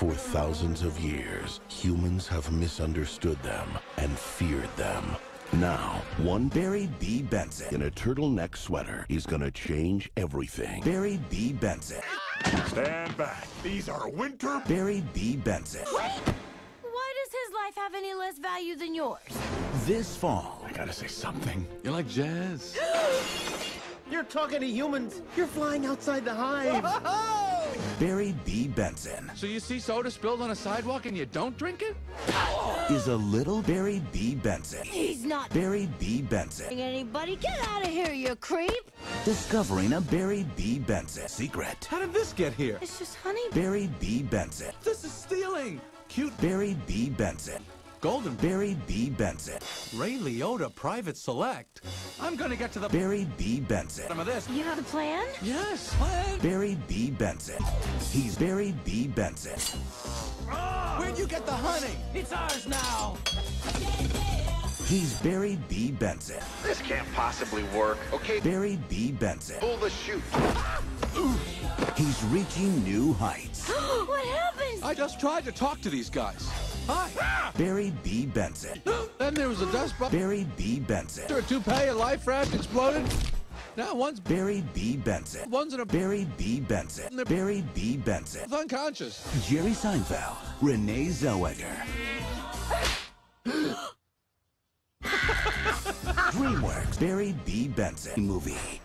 For thousands of years, humans have misunderstood them and feared them. Now, one Barry B. Benson in a turtleneck sweater is gonna change everything. Barry B. Benson. Stand back. These are winter. Barry B. Benson. Wait! Why does his life have any less value than yours? This fall, I gotta say something. You like jazz? You're talking to humans. You're flying outside the hive. Oh! Barry B. Benson So you see soda spilled on a sidewalk and you don't drink it? is a little Barry B. Benson. He's not Barry B. Benson. anybody. Get out of here, you creep! Discovering a Barry B. Benson secret. How did this get here? It's just honey. Barry B. Benson. This is stealing. Cute Barry B. Benson. golden Barry B. Benson. Ray Liotta Private Select. I'm gonna get to the Barry B. Benson. bottom of this. You have a plan? Yes, plan. Barry B. Benson. He's Barry B. Benson. Where'd you get the honey? It's ours now. He's Barry B. Benson. This can't possibly work. Okay, Barry B. Benson. pull the chute. He's reaching new heights. what happened? I just tried to talk to these guys. Hi. Barry B. Benson. Then there was a dust bubble. Barry B. Benson. After a toupee, a life raft exploded. Now one's Barry B. Benson. one's in a Barry B. Benson. Barry B. Benson. unconscious. Jerry Seinfeld. Renee Zellweger. DreamWorks. Barry B. Benson movie.